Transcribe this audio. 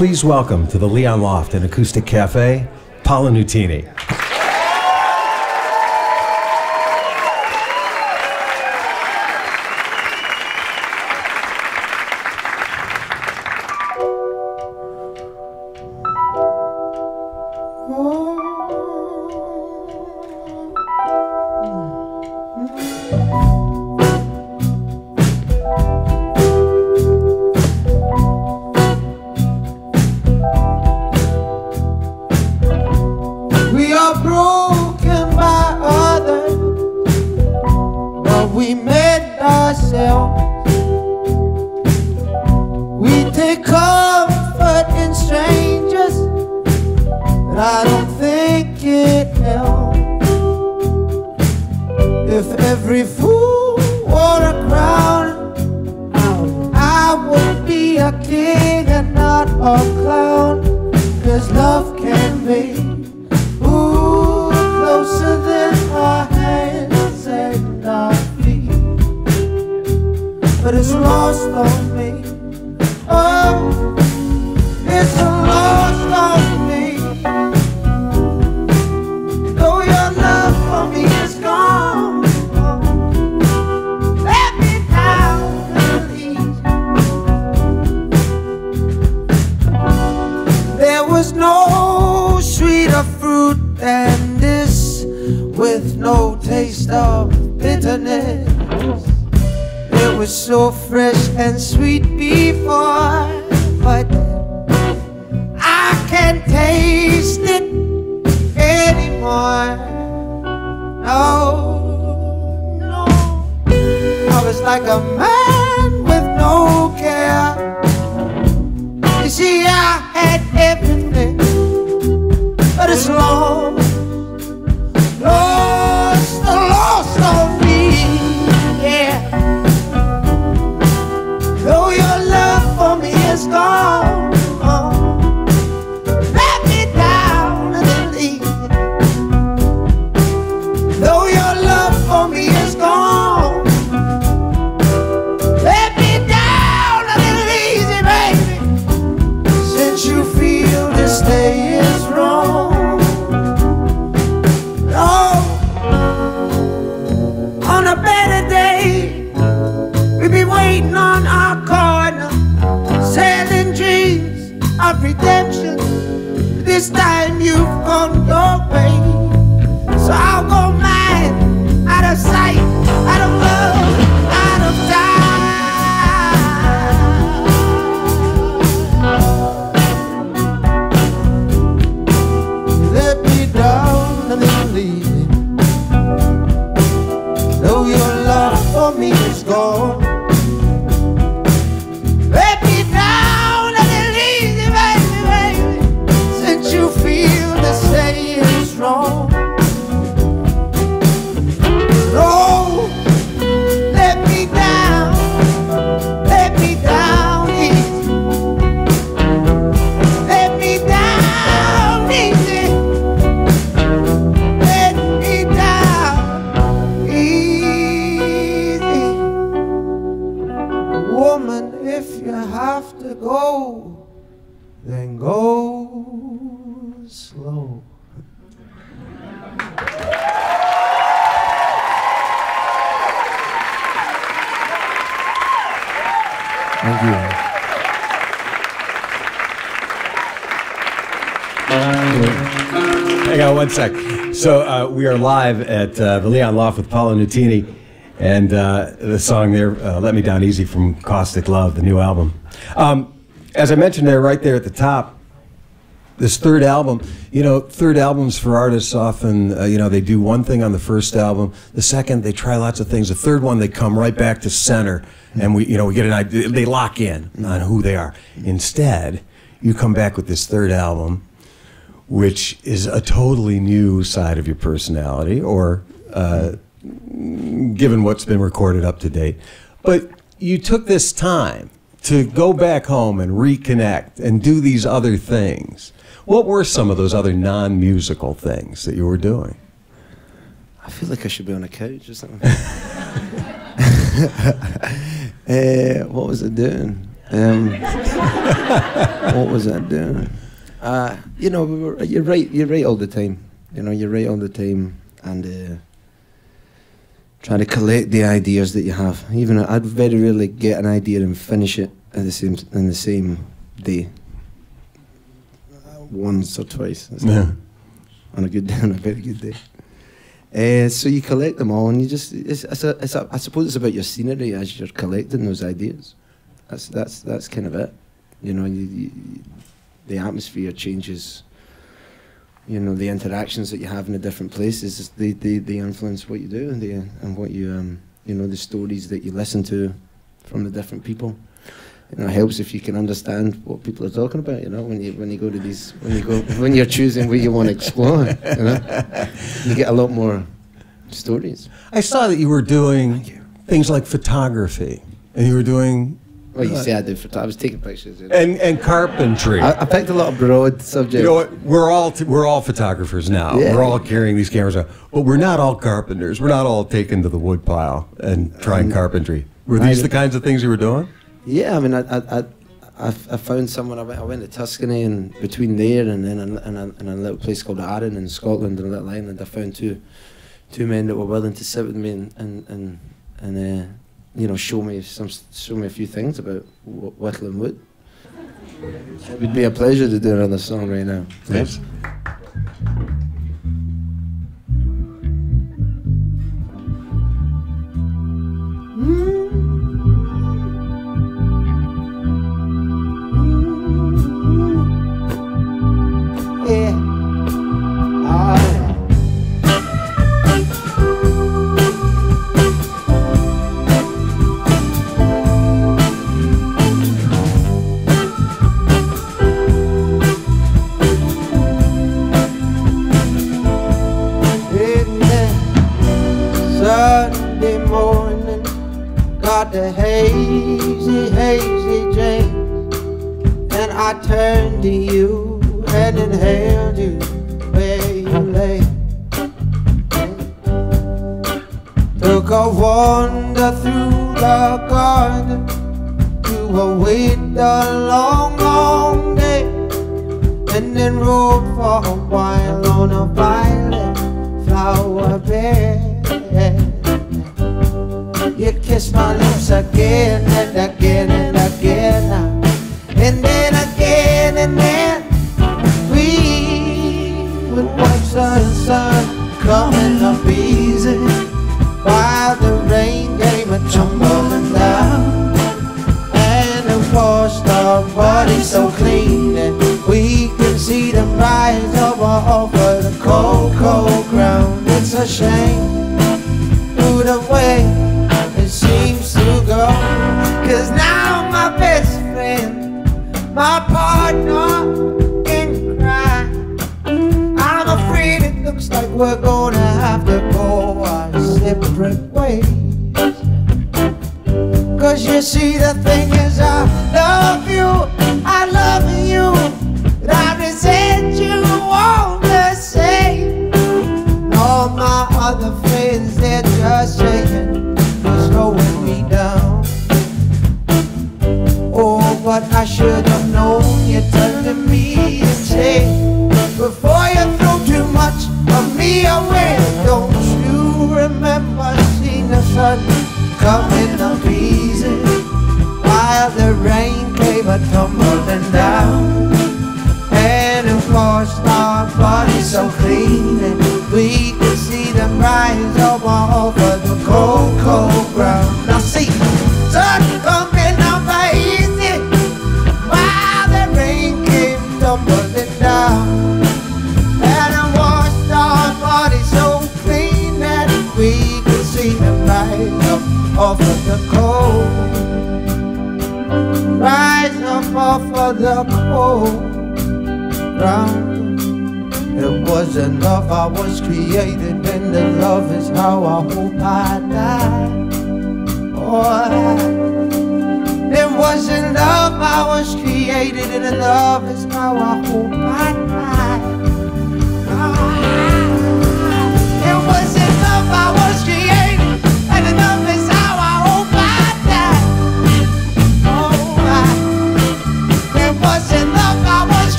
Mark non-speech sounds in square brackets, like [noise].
Please welcome to the Leon Loft and Acoustic Cafe, Paolo Nutini. Take comfort in strangers, but I don't think it helps. If every fool wore a crown, I would be a king and not a clown. Cause love anymore. No, no. I was like a man with no care. You see, I had everything, but it's lost, to go, then go slow. Thank you. Hang on one sec. So uh, we are live at uh, the Leon Loft with Paolo Nutini, and uh, the song there, uh, "Let Me Down Easy" from Caustic Love, the new album. Um, as I mentioned there, right there at the top, this third album. You know, third albums for artists often, uh, you know, they do one thing on the first album. The second, they try lots of things. The third one, they come right back to center, and we, you know, we get an idea. They lock in on who they are. Instead, you come back with this third album which is a totally new side of your personality, or uh, given what's been recorded up to date. But you took this time to go back home and reconnect and do these other things. What were some of those other non musical things that you were doing? I feel like I should be on a couch or something. uh, [laughs] what was I doing? Um, what was I doing? Uh, you know, we were, you're right. You're right all the time. You know, you're right all the time, and uh, trying to collect the ideas that you have. Even I'd very rarely get an idea and finish it at the same in the same day. Once or twice. Yeah. on a good day, [laughs] on a very good day. Uh, so you collect them all, and you just, it's, it's, a, it's a, I suppose it's about your scenery as you're collecting those ideas. That's, that's, that's kind of it. You know, you, you, the atmosphere changes. You know, the interactions that you have in the different places, they, they, they influence what you do and, they, and what you, um, you know, the stories that you listen to from the different people. You know, it helps if you can understand what people are talking about. You know, when you when you go to these when you go when you're choosing where you want to explore. You know, you get a lot more stories. I saw that you were doing things like photography, and you were doing Well, you say I did photo- I was taking pictures. You know. and and carpentry. I, I picked a lot of broad subjects. you know what? We're all t- we're all photographers now. Yeah. We're all carrying these cameras, out, but we're not all carpenters. We're not all taken to the wood pile and trying carpentry. Were these I- the kinds of things you were doing? Yeah, I mean, I, I, I, I, found someone. I went, I went to Tuscany, and between there and then in, in a little place called Arran in Scotland, in a little island, I found two, two men that were willing to sit with me and and and, and uh, you know, show me some, show me a few things about wh- whittling wood. It would be a pleasure to do another song right now. Yes. I turned to you and inhaled you where you lay. Took a wander through the garden to await the long, long day. And then rode for a while on a violet flower bed. You kiss my lips again and again and a shame through the way it seems to go. Cause now my best friend, my partner in crime, I'm afraid it looks like we're gonna have to go our separate ways. Cause you see, the thing is, I love you, I love you, I should have known you turned to me and say, before you throw too much of me away, don't you remember seeing the sun coming up easy while the rain came a tumbling down? And washed our bodies so clean and we could see them rise up over Wasn't love I was created, and the love is how I hope I die. Oh, it wasn't love I was created, and the love is how I hope I die. Ah, It wasn't love I was